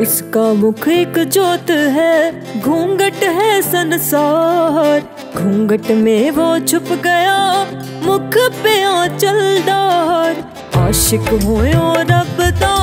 उसका मुख एक जोत है, घूंघट है संसार घूंघट में वो छुप गया, मुख पे चलदार आशिक हो रब दा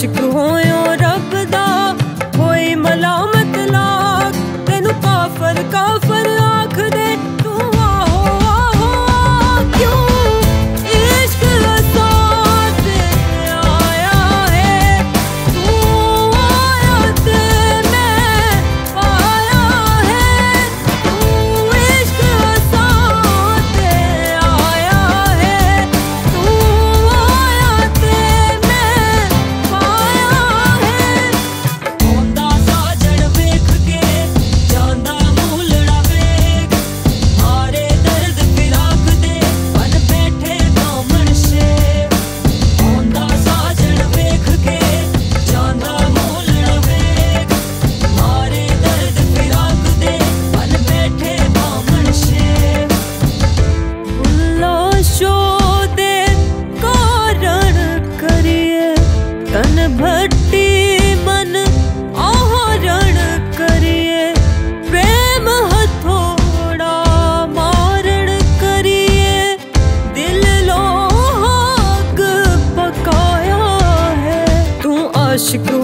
She grew. aşık